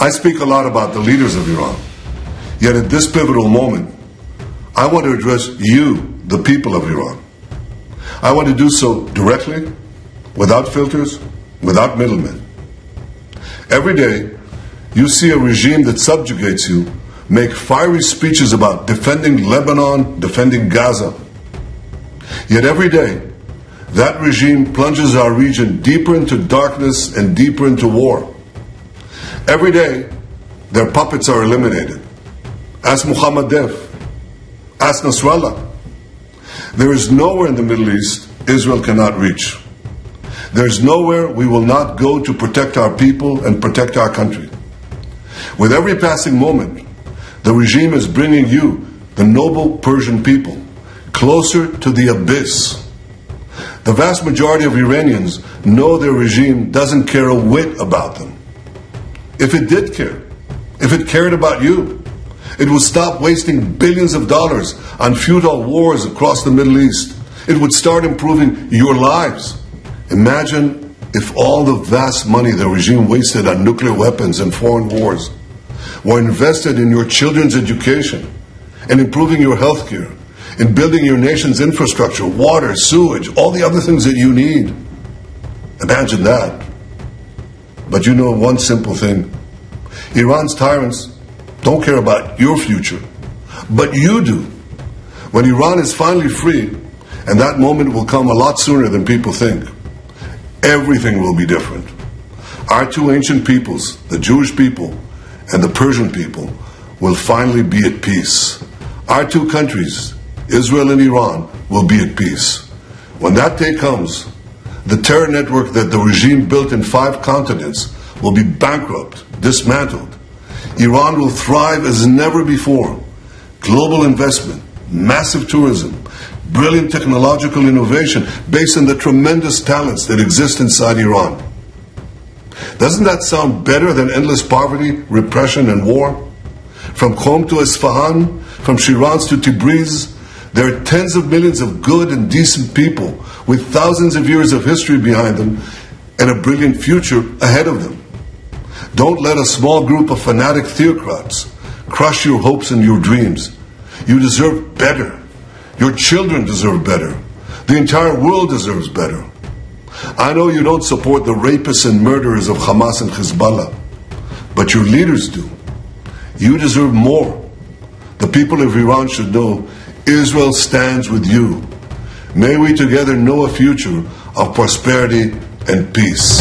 I speak a lot about the leaders of Iran. Yet at this pivotal moment, I want to address you, the people of Iran. I want to do so directly, without filters, without middlemen. Every day, you see a regime that subjugates you make fiery speeches about defending Lebanon, defending Gaza. Yet every day, that regime plunges our region deeper into darkness and deeper into war. Every day, their puppets are eliminated. Ask Muhammad Deif. Ask Nasrallah. There is nowhere in the Middle East Israel cannot reach. There's nowhere we will not go to protect our people and protect our country. With every passing moment, the regime is bringing you, the noble Persian people, closer to the abyss. The vast majority of Iranians know their regime doesn't care a whit about them. If it did care, if it cared about you, it would stop wasting billions of dollars on futile wars across the Middle East. It would start improving your lives. Imagine if all the vast money the regime wasted on nuclear weapons and foreign wars were invested in your children's education and improving your health care, in building your nation's infrastructure, water, sewage, all the other things that you need. Imagine that. But you know one simple thing Iran's tyrants don't care about your future, but you do. When Iran is finally free, and that moment will come a lot sooner than people think, everything will be different. Our two ancient peoples, the Jewish people and the Persian people, will finally be at peace. Our two countries, Israel and Iran, will be at peace. When that day comes, the terror network that the regime built in five continents will be bankrupt, dismantled. Iran will thrive as never before. Global investment, massive tourism, brilliant technological innovation based on the tremendous talents that exist inside Iran. Doesn't that sound better than endless poverty, repression, and war? From Qom to Isfahan, from Shiraz to Tabriz, there are tens of millions of good and decent people with thousands of years of history behind them and a brilliant future ahead of them. Don't let a small group of fanatic theocrats crush your hopes and your dreams. You deserve better. Your children deserve better. The entire world deserves better. I know you don't support the rapists and murderers of Hamas and Hezbollah, but your leaders do. You deserve more. The people of Iran should know Israel stands with you. May we together know a future of prosperity and peace.